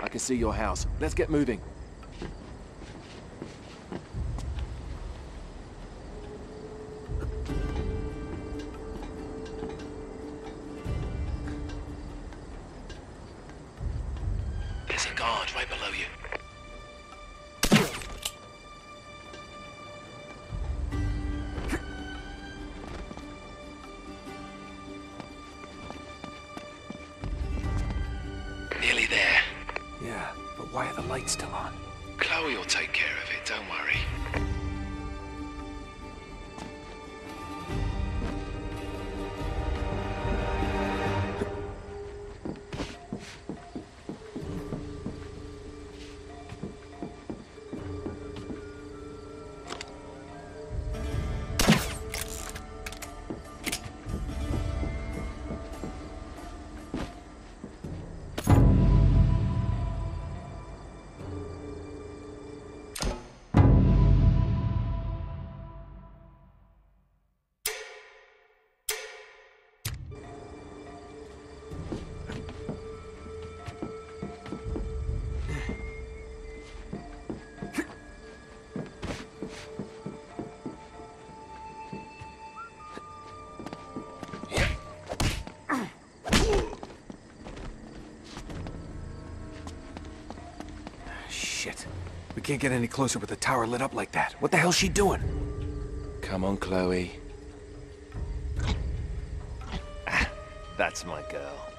I can see your house. Let's get moving. Lights still on? Chloe will take care of it, don't worry. Shit. We can't get any closer with the tower lit up like that. What the hell's she doing? Come on, Chloe. Ah, that's my girl.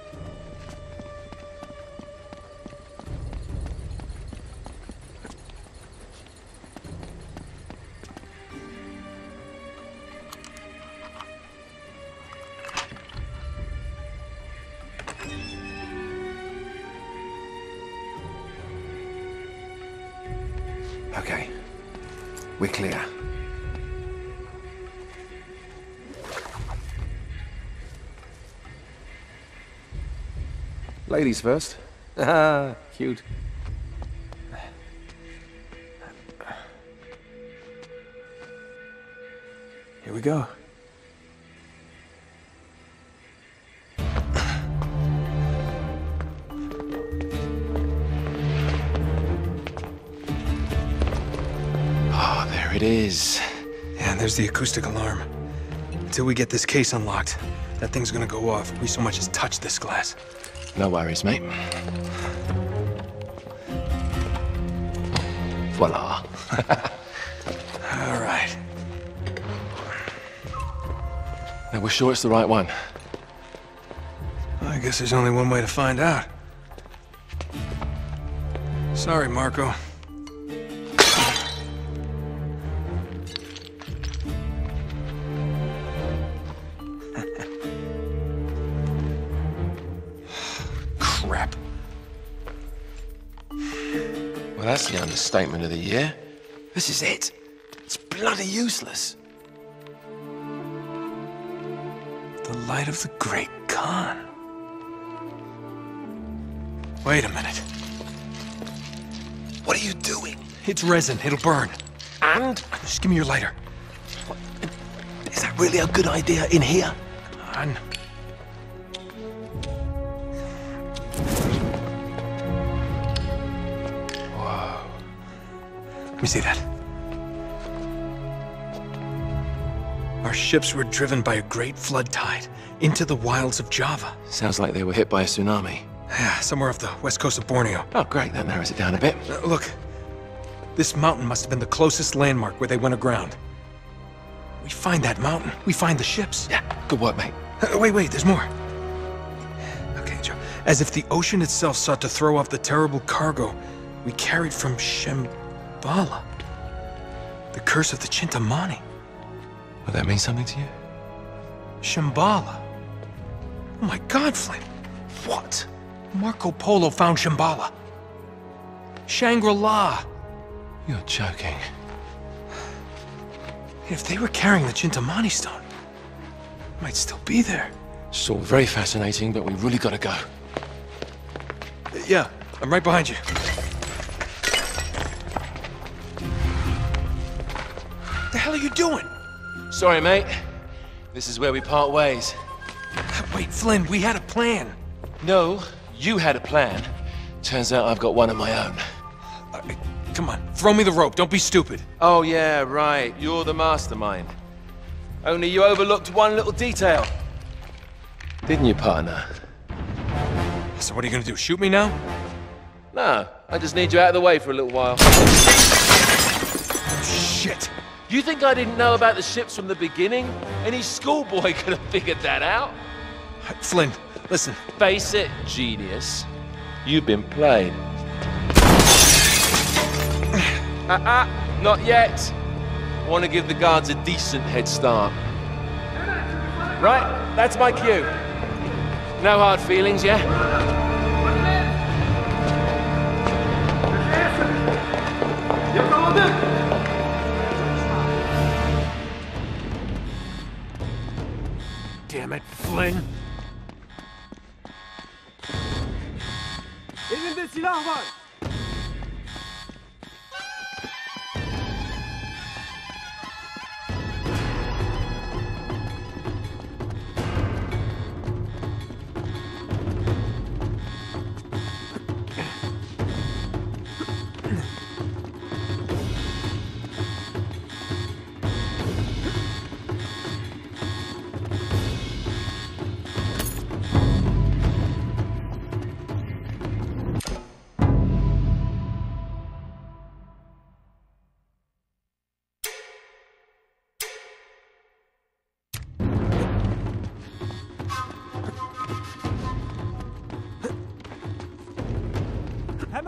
Okay. We're clear. Ladies first. Ah, cute. Here we go. It is. Yeah, there's the acoustic alarm. Until we get this case unlocked, that thing's gonna go off if we so much as touch this glass. No worries, mate. Voila. All right. Now, we're sure it's the right one. I guess there's only one way to find out. Sorry, Marco. That's the understatement of the year. This is it. It's bloody useless. The light of the Great Khan. Wait a minute. What are you doing? It's resin. It'll burn. And? Just give me your lighter. Is that really a good idea in here? On. Let me see that. Our ships were driven by a great flood tide into the wilds of Java. Sounds like they were hit by a tsunami. Yeah, somewhere off the west coast of Borneo. Oh, great. That narrows it down a bit. Uh, look, this mountain must have been the closest landmark where they went aground. We find that mountain, we find the ships. Yeah, good work, mate. Uh, wait, wait, there's more. Okay, Joe. As if the ocean itself sought to throw off the terrible cargo we carried from Shambhala. The curse of the Chintamani. Will that mean something to you? Shambhala. Oh my god, Flynn. What? Marco Polo found Shambhala. Shangri-La. You're joking. If they were carrying the Chintamani stone, it might still be there. It's all very fascinating, but we really gotta go. Yeah, I'm right behind you. Hell are you doing? Sorry, mate. This is where we part ways. Wait, Flynn, we had a plan. No, you had a plan. Turns out I've got one of my own. Uh, come on, throw me the rope. Don't be stupid. Oh, yeah, right. You're the mastermind. Only you overlooked one little detail. Didn't you, partner? So what are you gonna do? Shoot me now? No, I just need you out of the way for a little while. Shit. You think I didn't know about the ships from the beginning? Any schoolboy could have figured that out. Flynn, listen. Face it, genius. You've been played. Uh-uh, not yet. Want to give the guards a decent head start. Right, that's my cue. No hard feelings, yeah? Damn it, Flynn.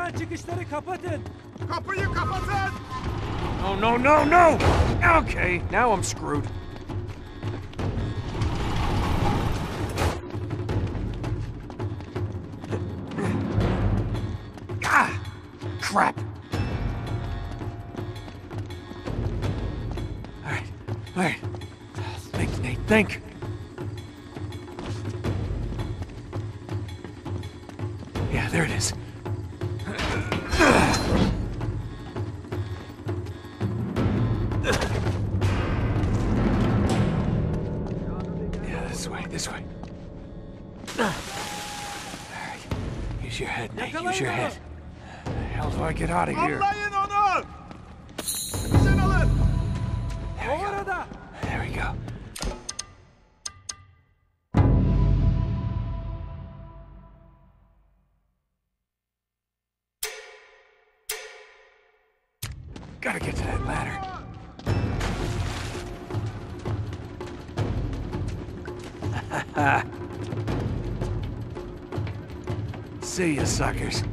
Elinde silah var. Hemen çıkışları kapatın. Kapıyı kapatın! Oh, no, no, no! Okay, now I'm screwed. Ah! Crap! Alright, alright. Think, Nate, think. Yeah, there it is. Use your head. How the hell do I get out of here? Avlayın onu! Nişan alın! O arada. There we go. Gotta get to that ladder. See you, suckers.